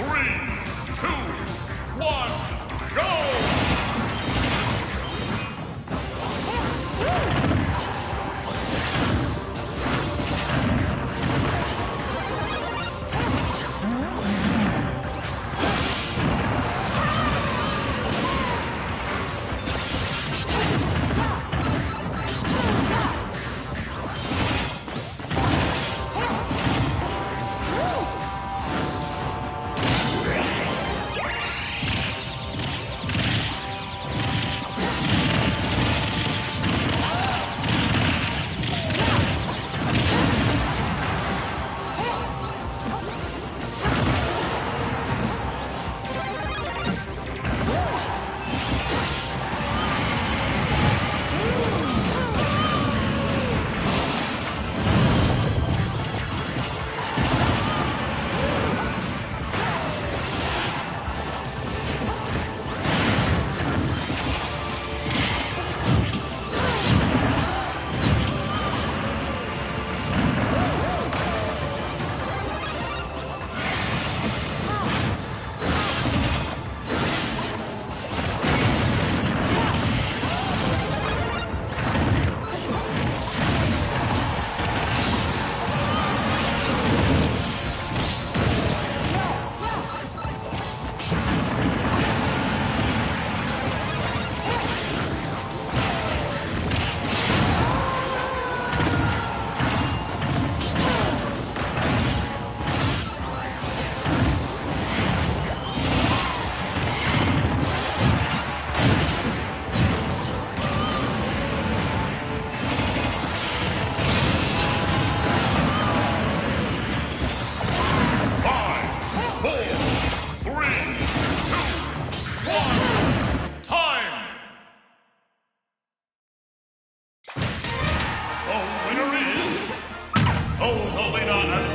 three, The winner is Rosalina